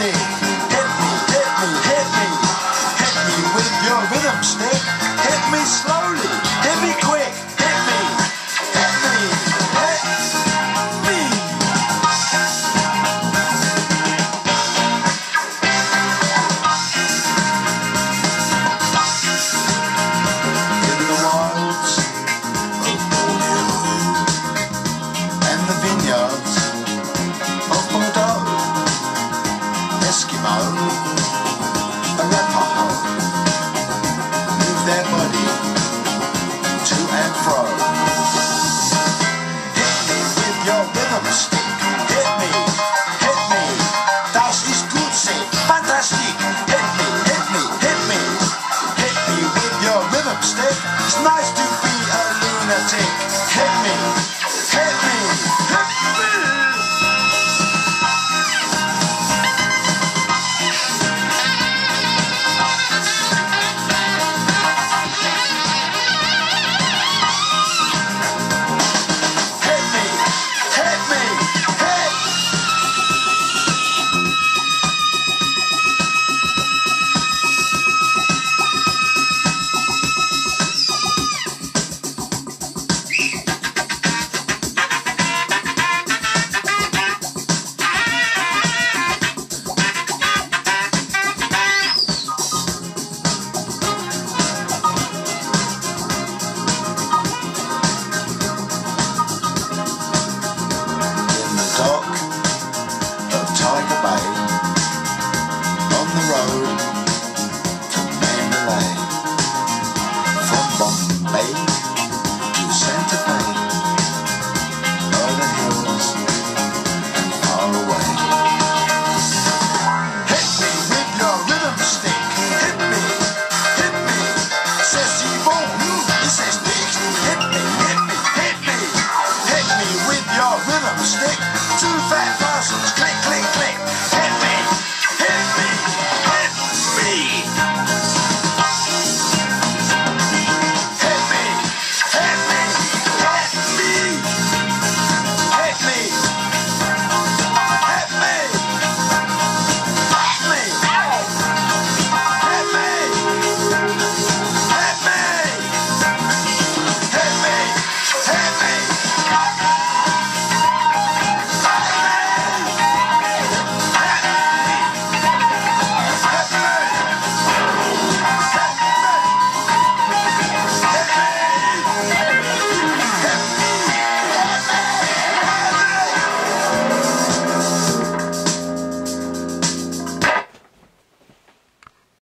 thing. their money to and fro. Hit me with your rhythm stick. Hit me, hit me. Das ist gut, say, fantastic. Hit me, hit me, hit me. Hit me with your rhythm stick. It's nice to be a lunatic. Hit me.